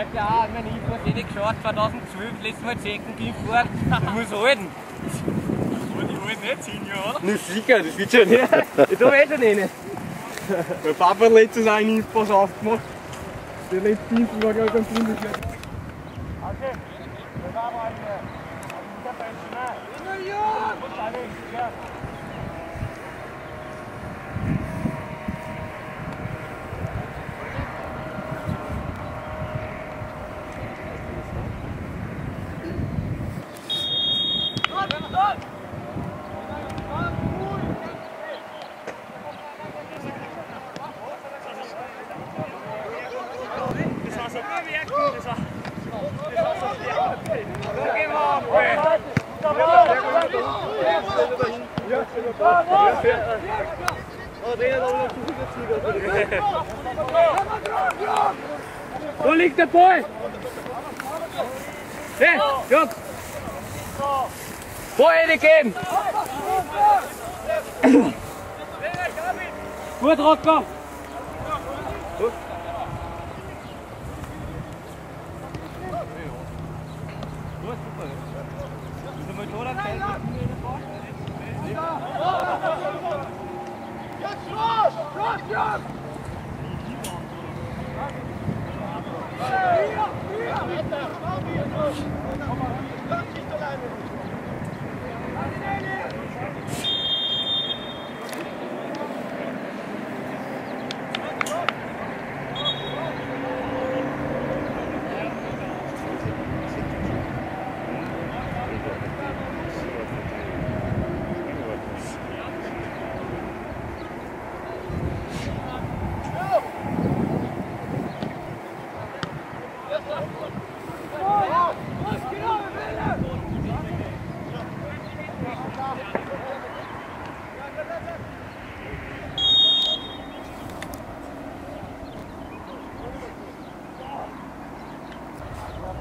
halt ja, wenn ich was hätte geschaut, 2012, letztes Mal Zecken vor. ich muss halten. Ich die nicht 10 Jahre. Nicht sicher, das wird schon nicht. Ich habe eh schon eine. Mein Papa hat letztens auch einen Impfpass aufgemacht. Der letzte Impf war gerade ganz wunderschön. Okay, wir waren heute. Wir sind ja. Pensioner. Million!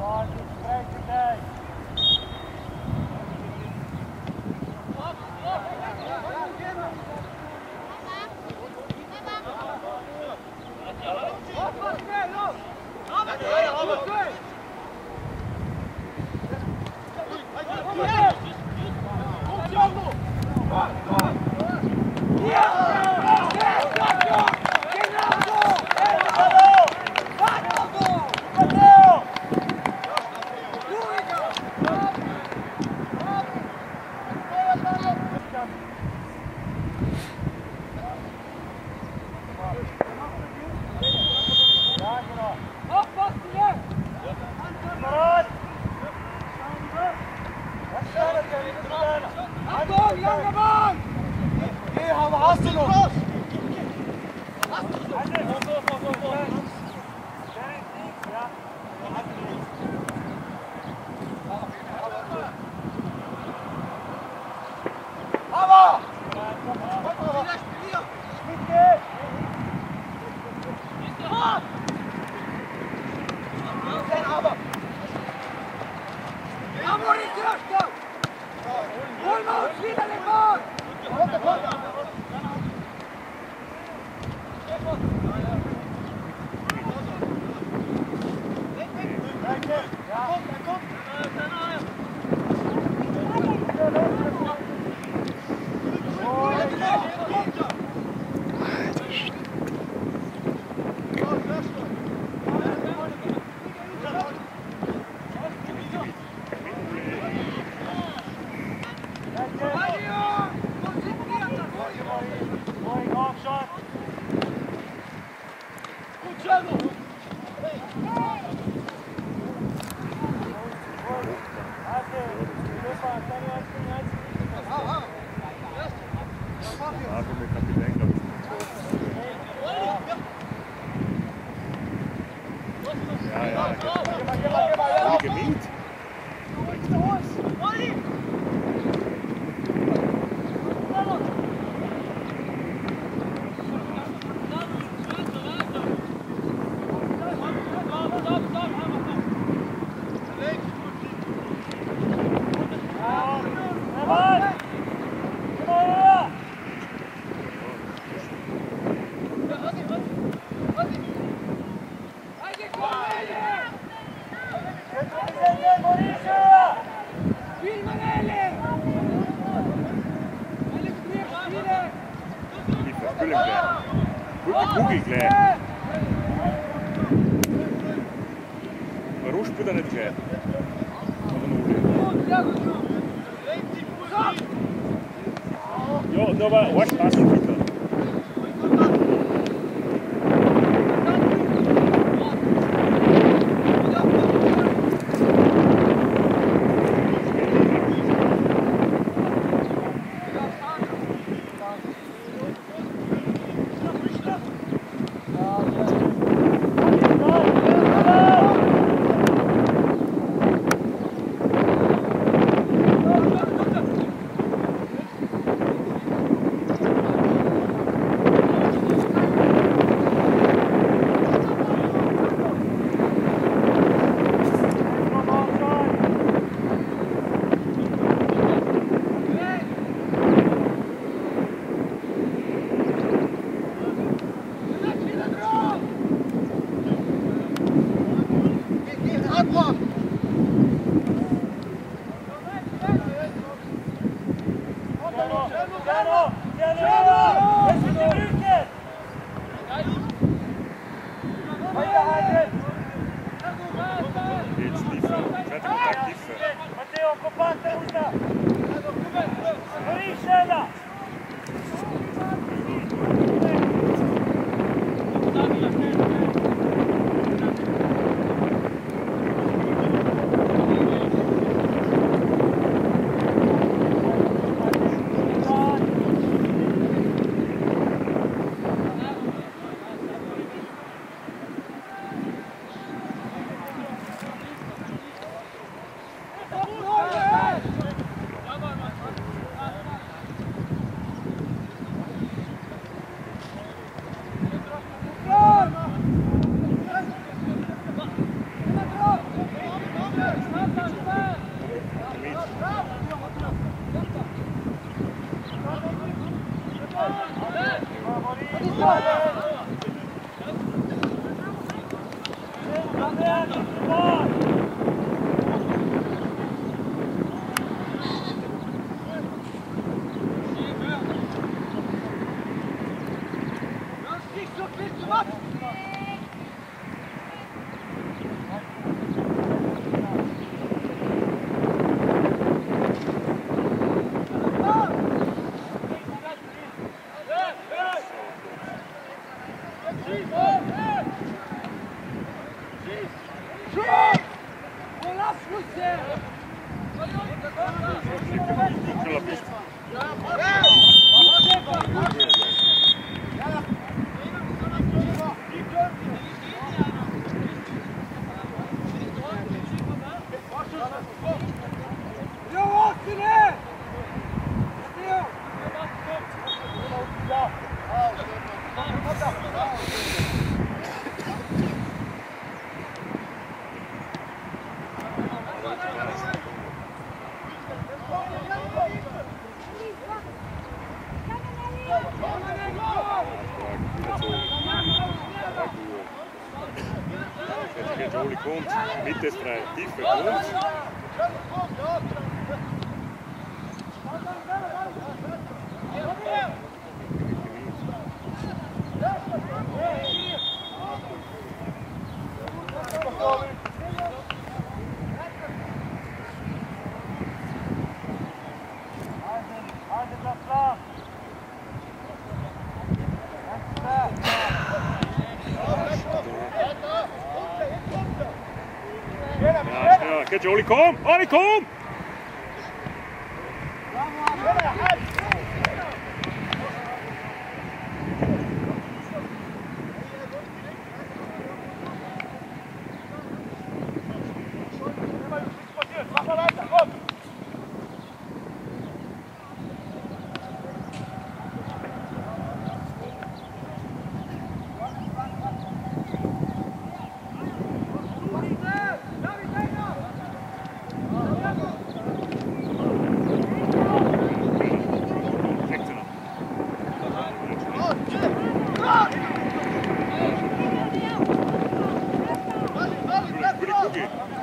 largest 안돼 안돼 aqui, foi tudo. Package. Oli, komm! Oli, komm! Okay.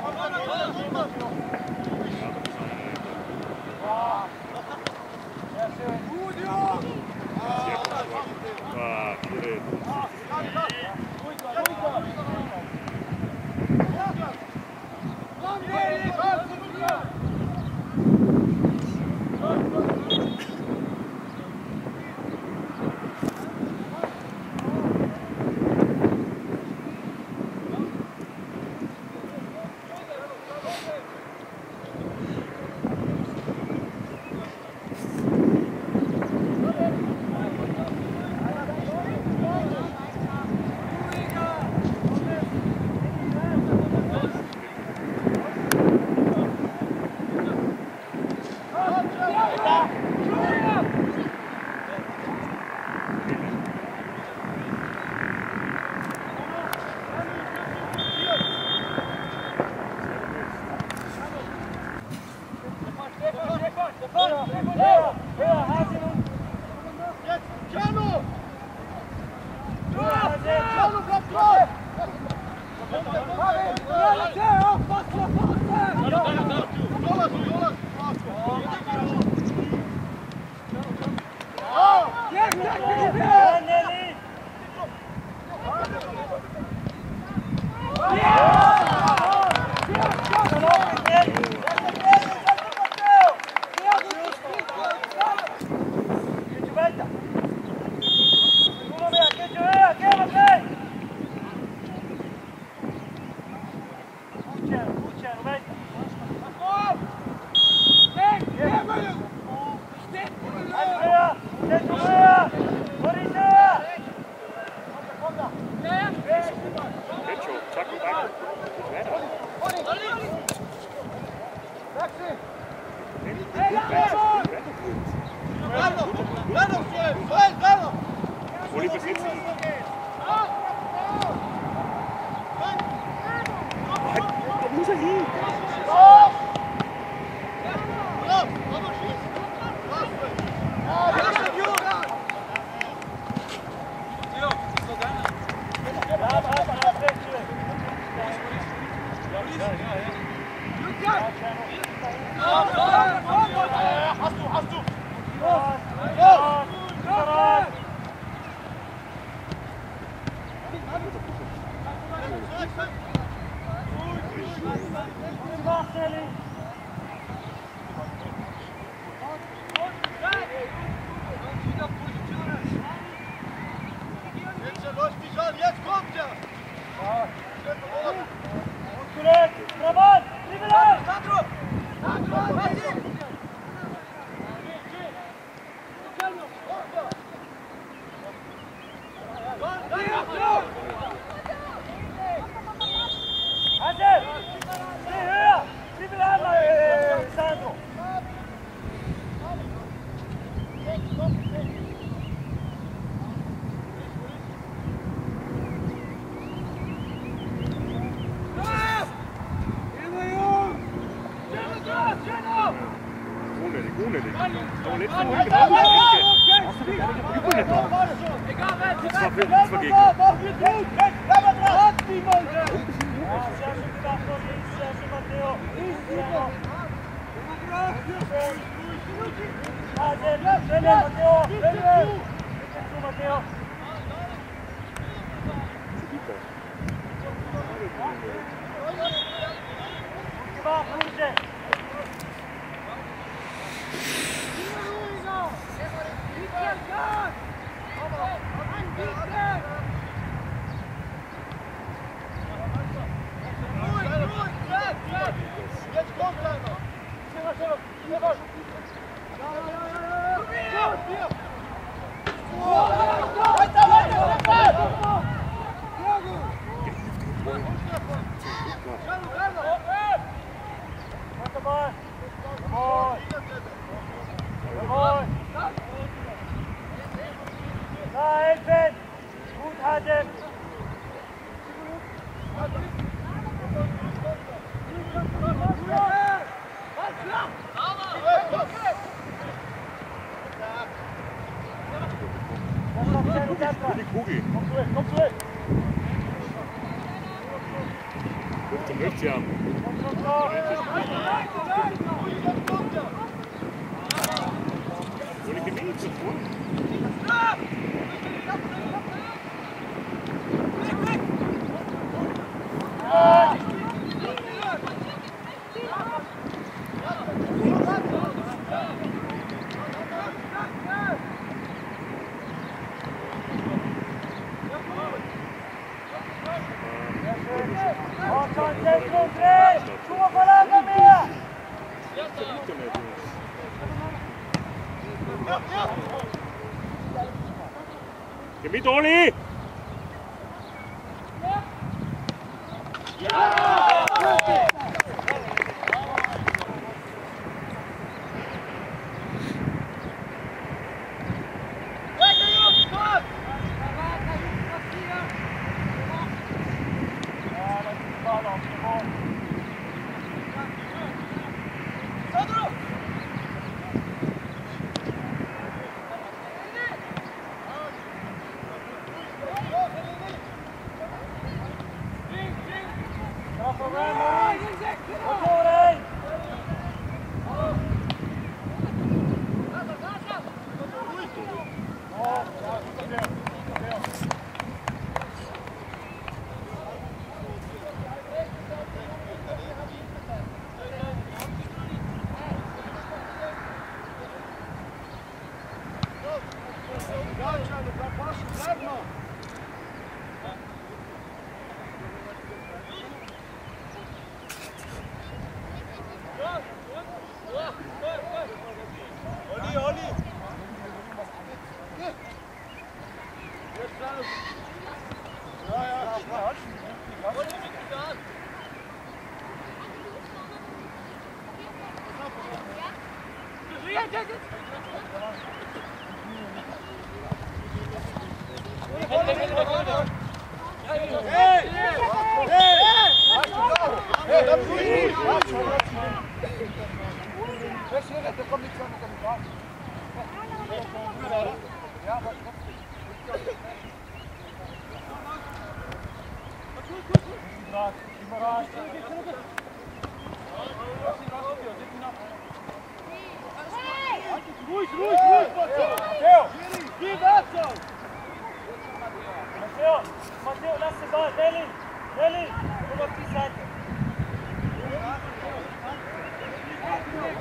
தோழி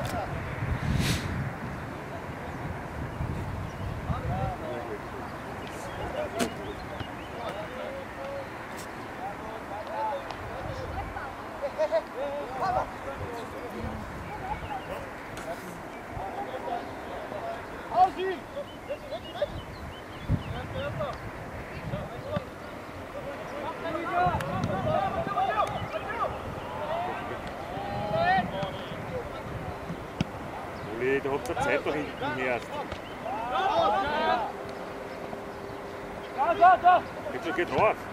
Yeah. good luck.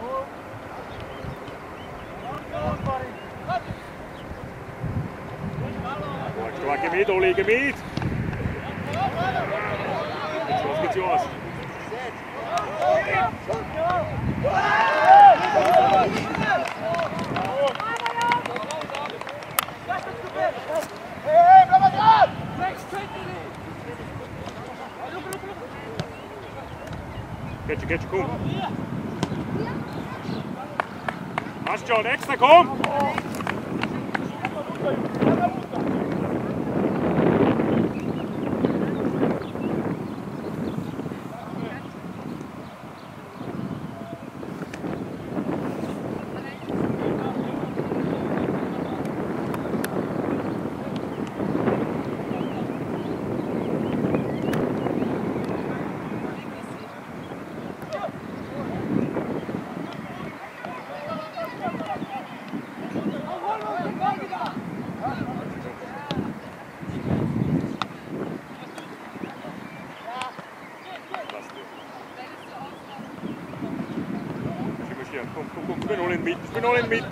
genommen mit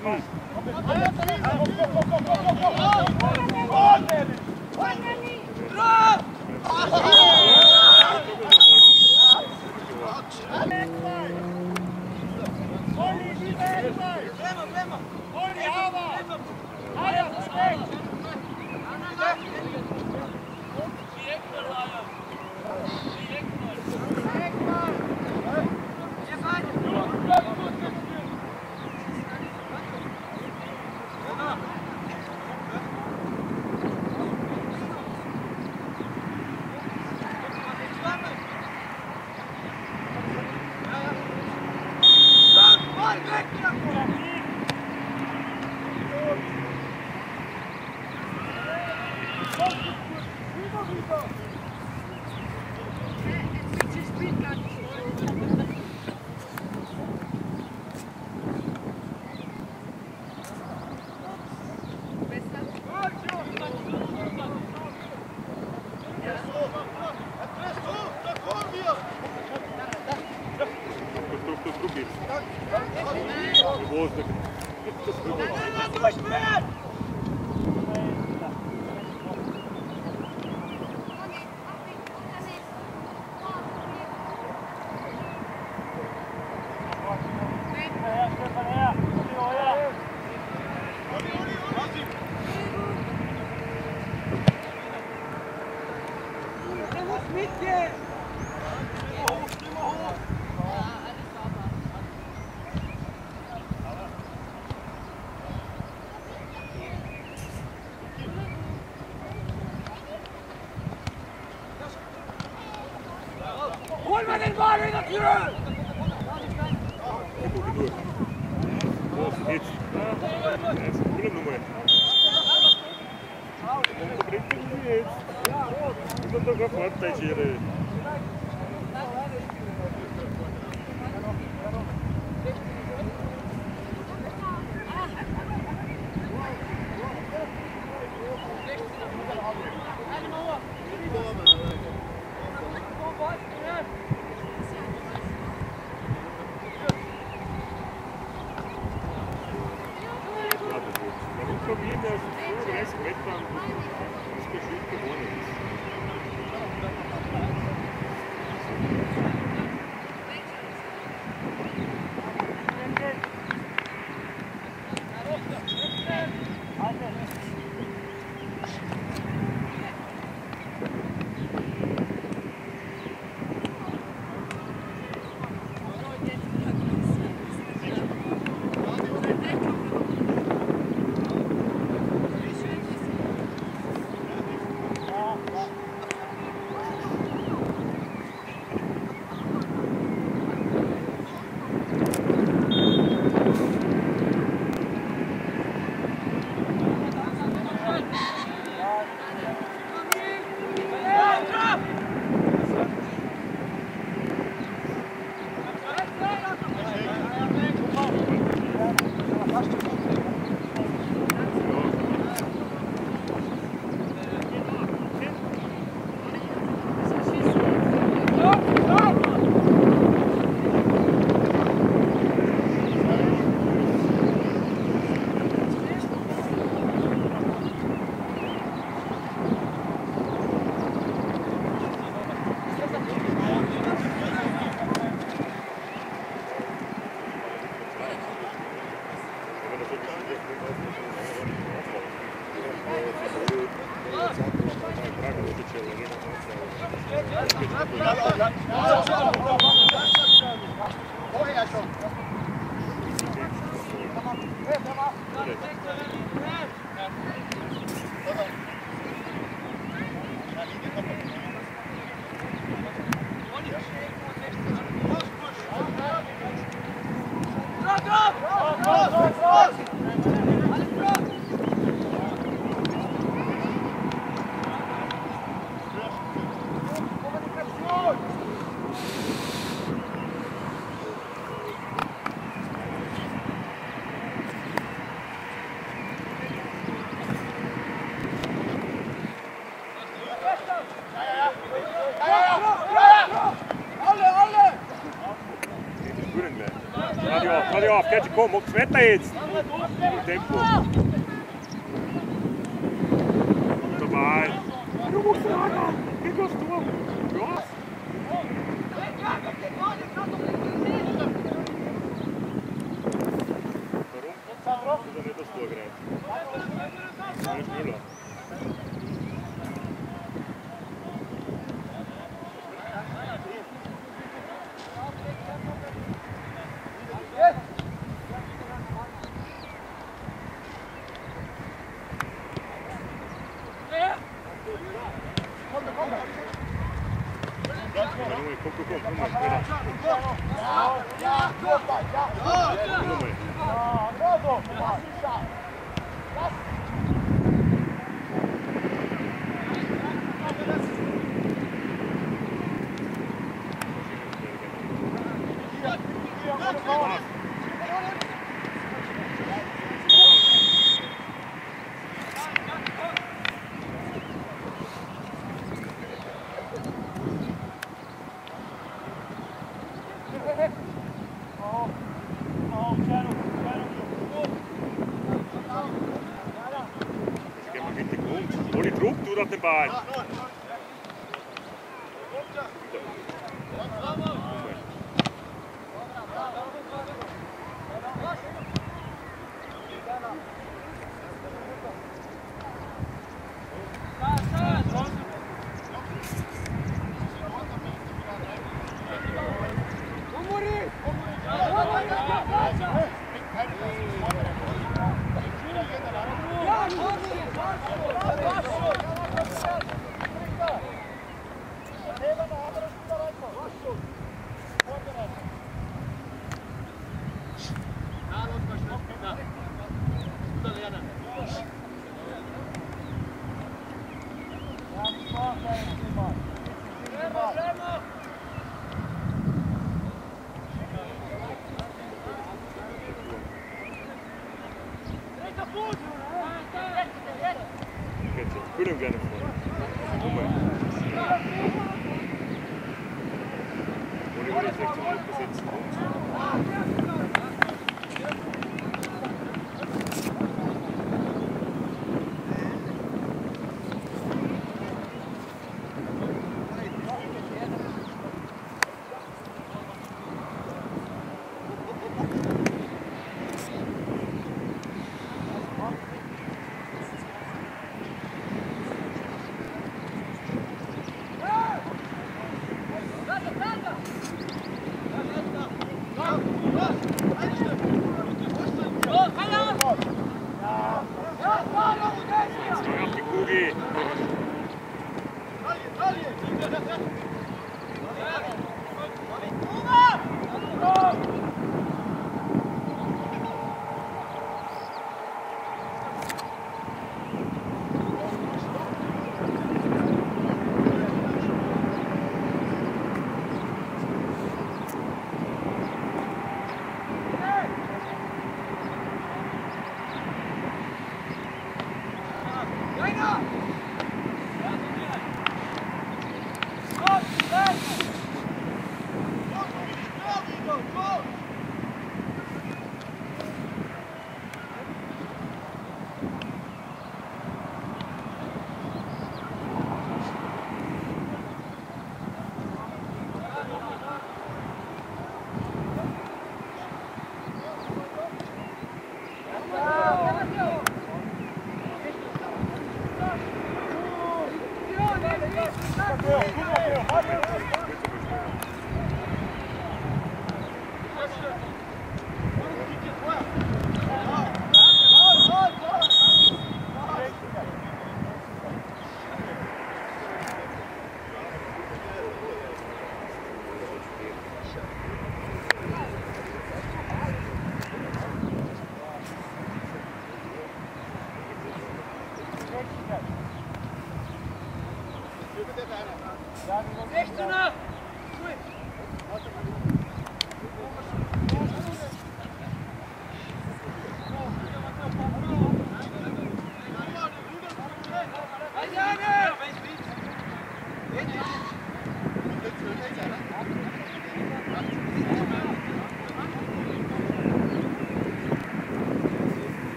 É de como? Meta eles. Não tem como.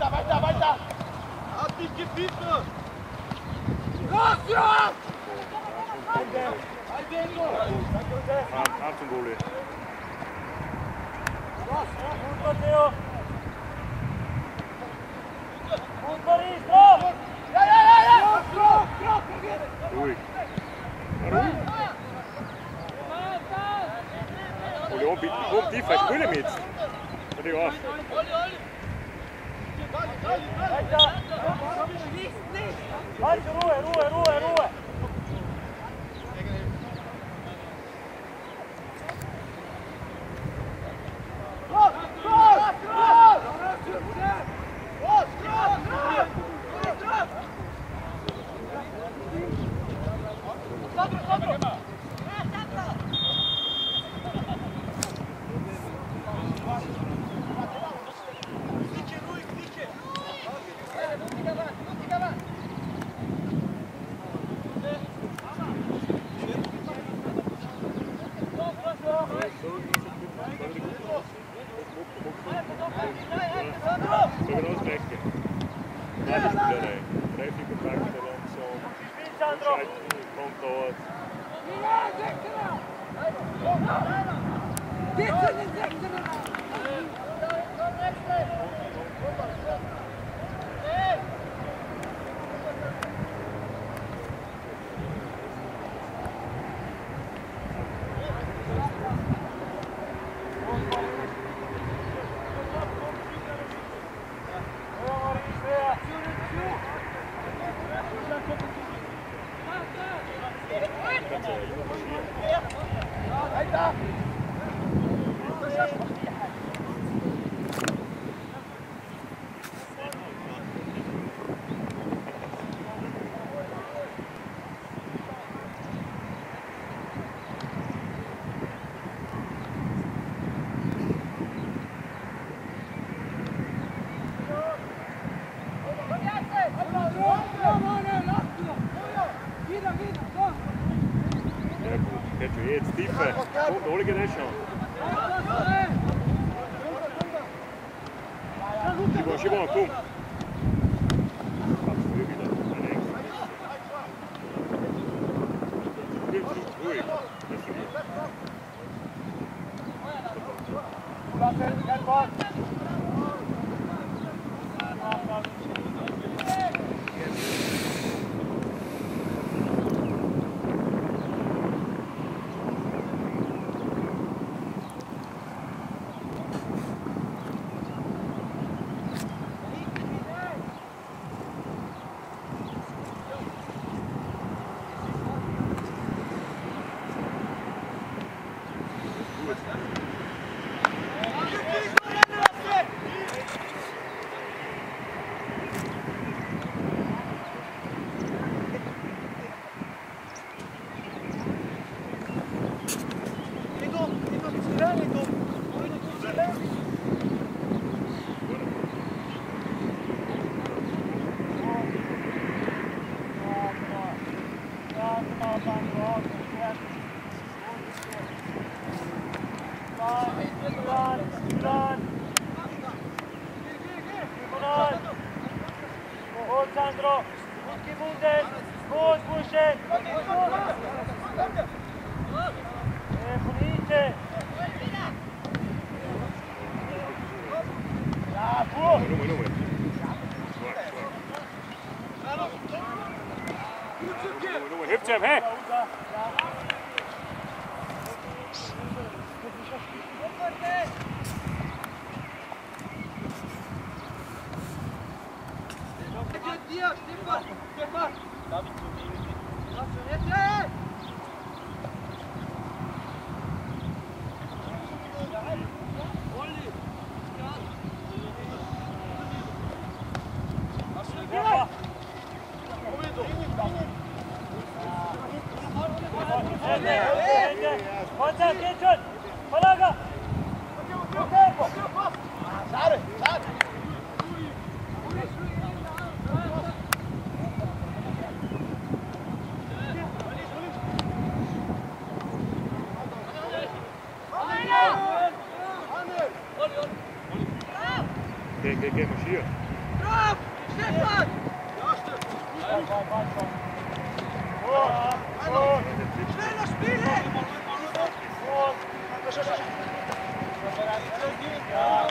Weiter, weiter, weiter! Hab dich gepfiffen! Los, Jungs! Halt den so! Zum Goalie. Los, gut, Matteo! Gut, Maris! Ja, ja, ja, ja! Los, drauf, drauf! Ruhig. Ruhig. Olli, bitte, komm, die, vielleicht spielen wir jetzt. Olli, Olli! Ro, ro, ro! Ganz früh wieder. Ein Engel. Ruhig, ruhig. Das है Yeah.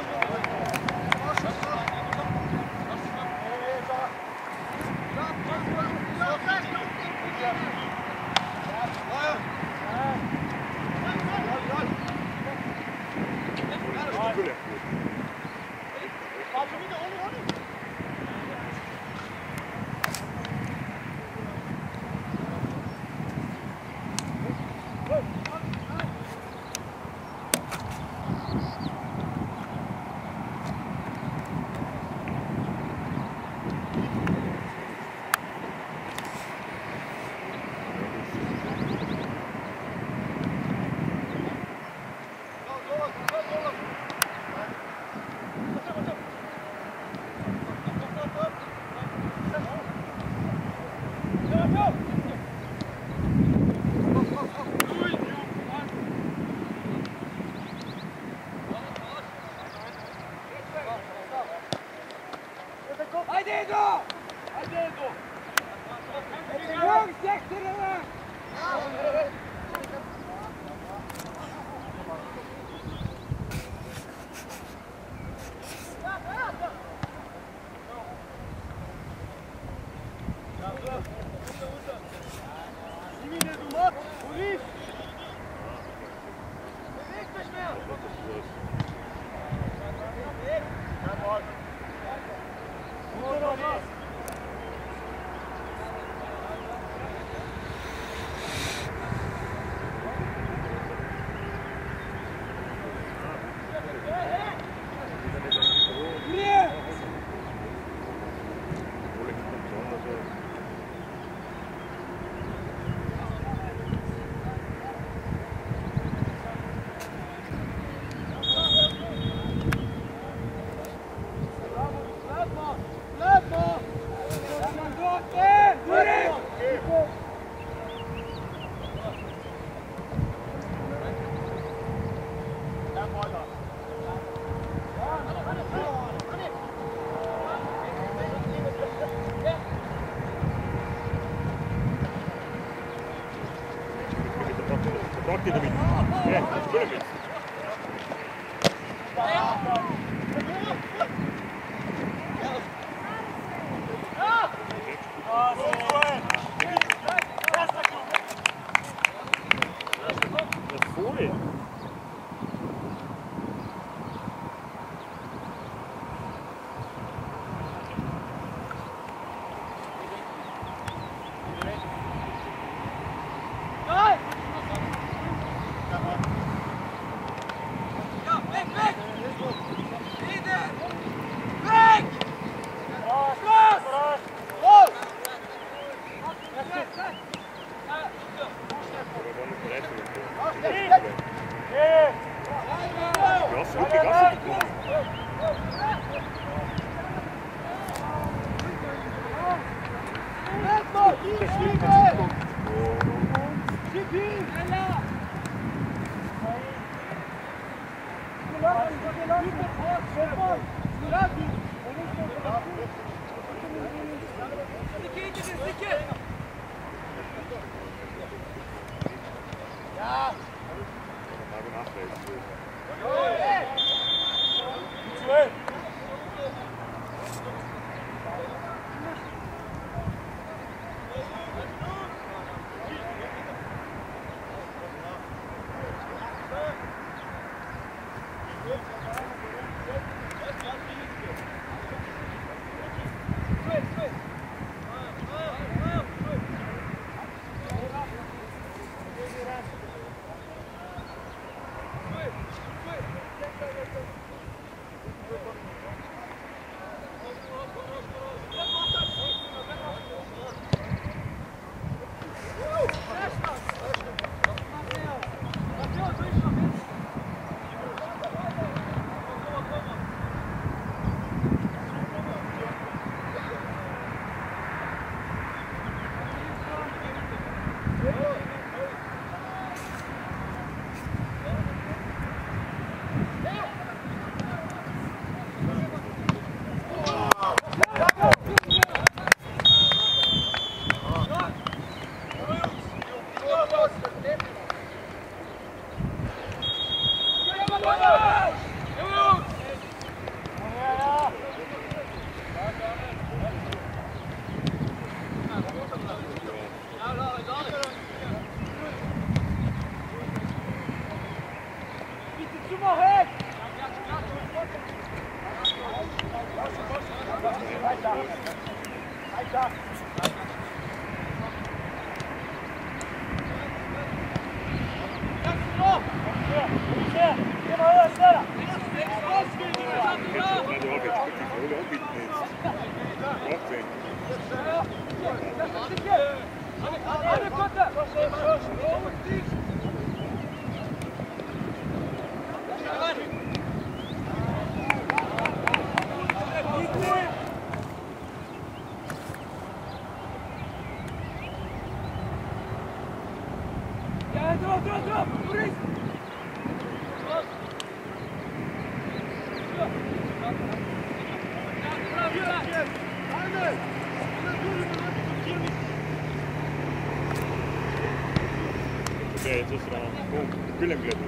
Öyle mi görünüyor?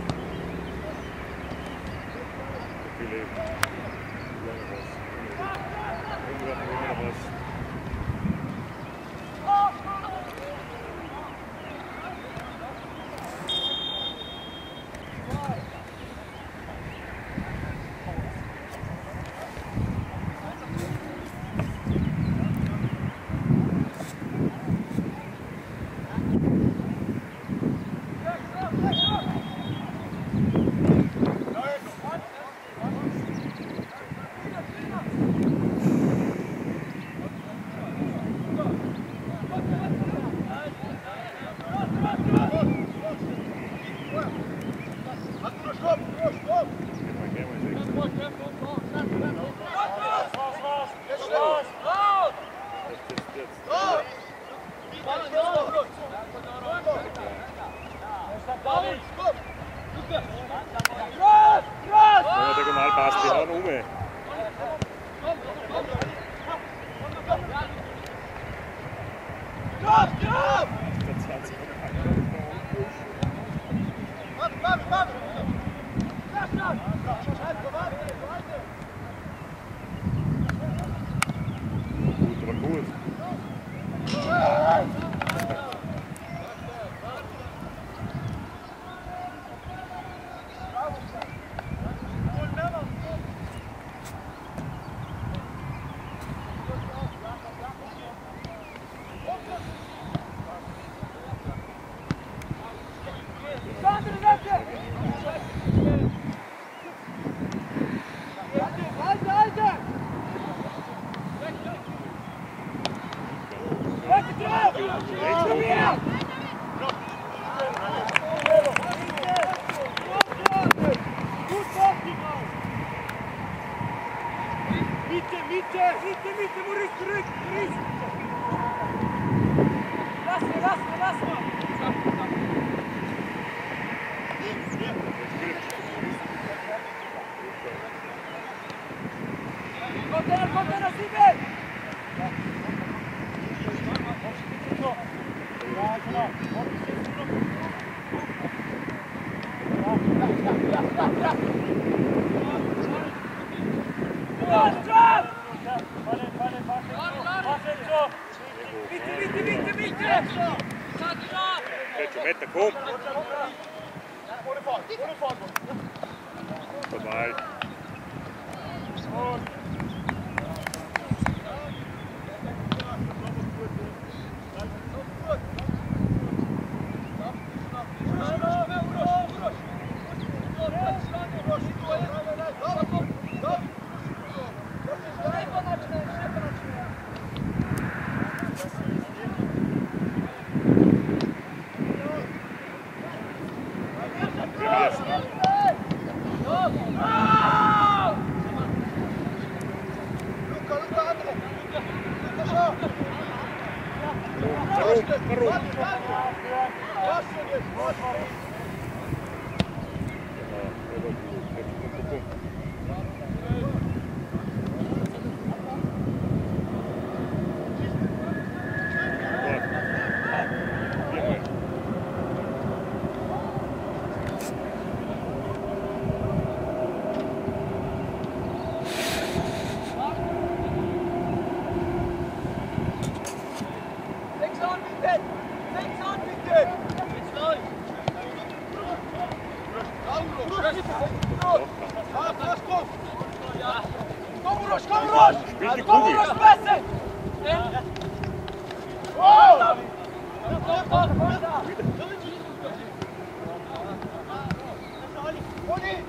Nicht.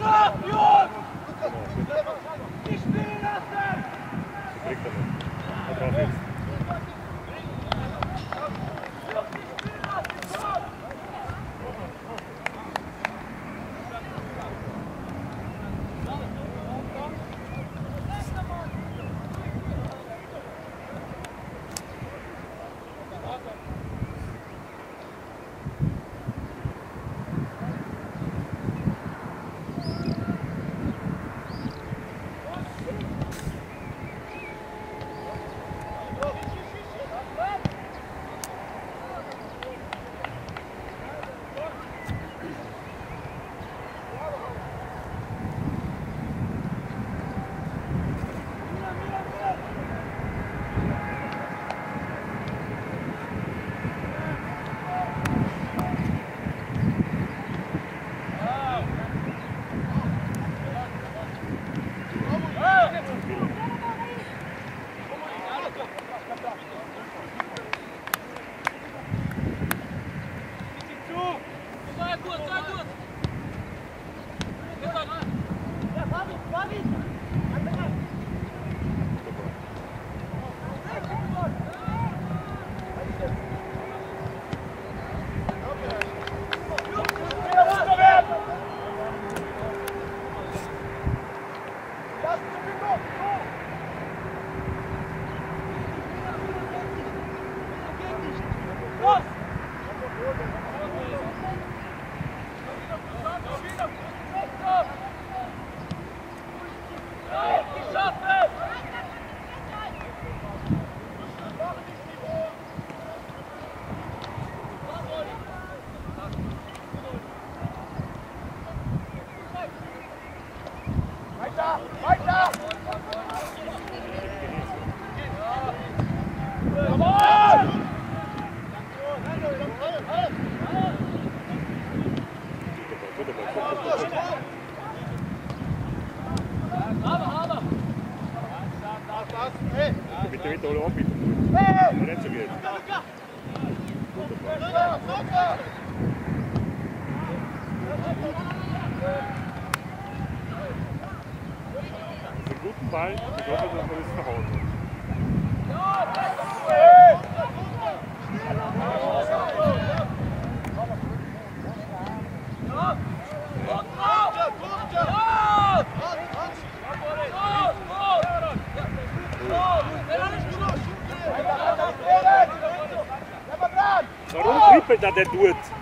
Da drauf Ball, ich glaube, dass man das verhaut. Warum trippelt da der Durt?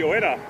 digo, era.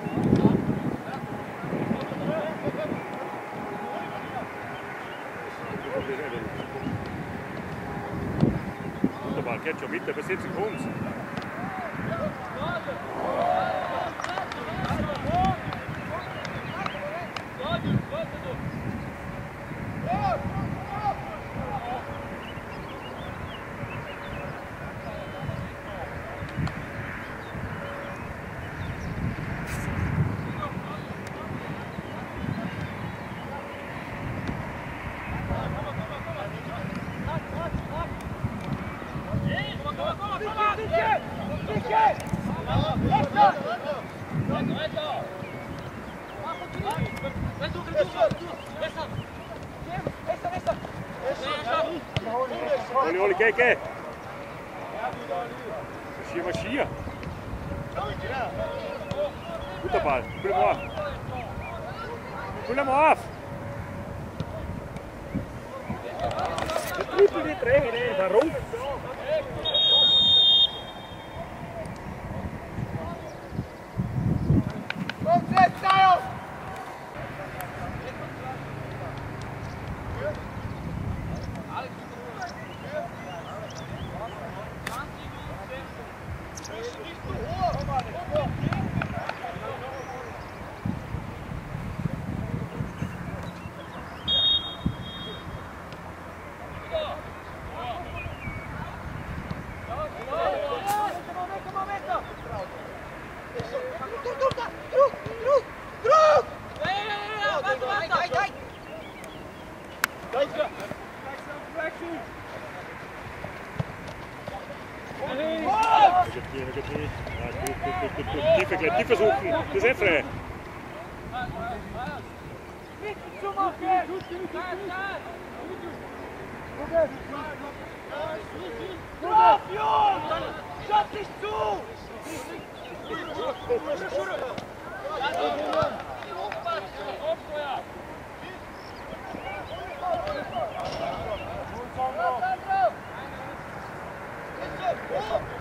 K, K. uz refre. Drauf, Jungs! Schaut nicht zu! Oh!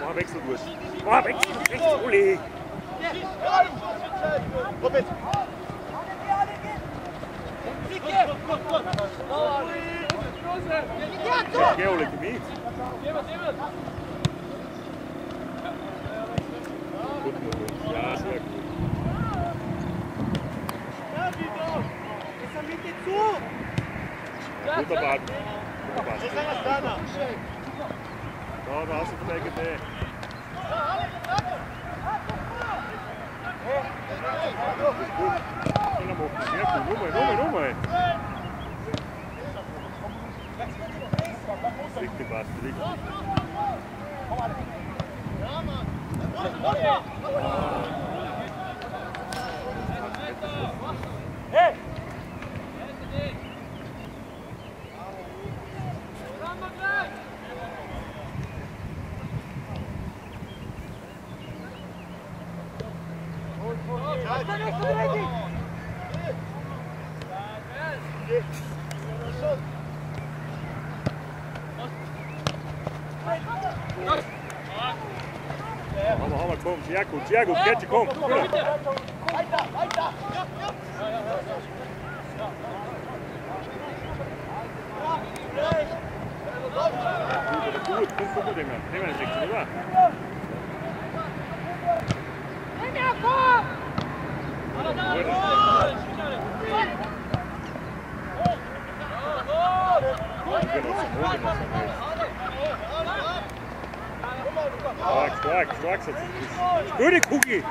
Waar wechsel durch. Waar wechsel, wechsel, Uli. Robert. Geh, Uli, komm mit. Super Bad. Super Bad. Da, da hast du vielleicht gesehen. Richtig, Basti, richtig. Ja, Mann. Sehr gut, sehr gut. Stark, stark zit het. Goed, Koekie.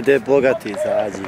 Ajde, bogati, zađi.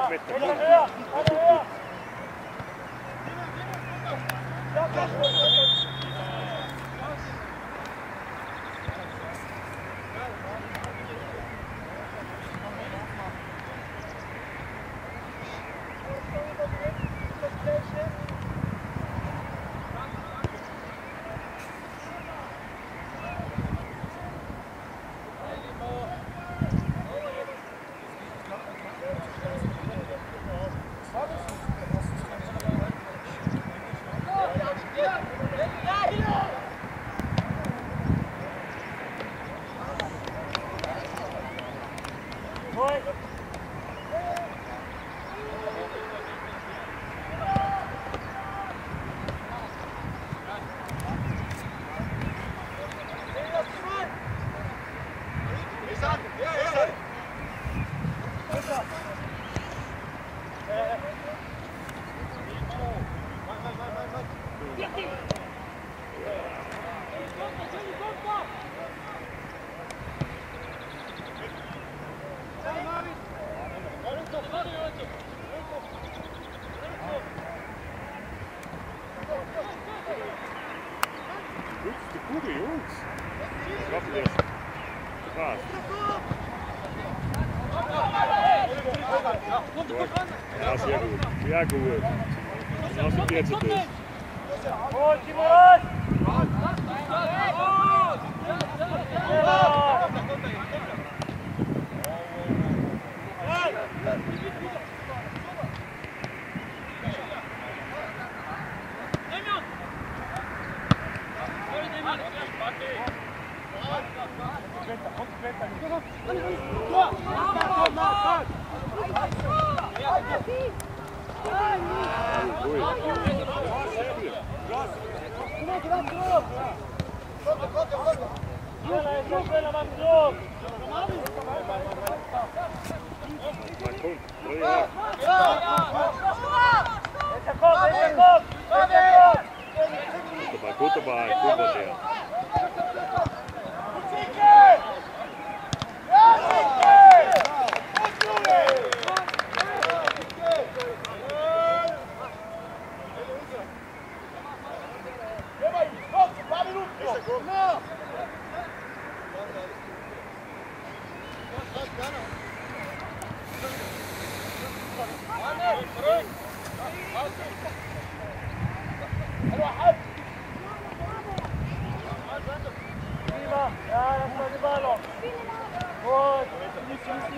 metros. reagoert. En als ik dit. Sollen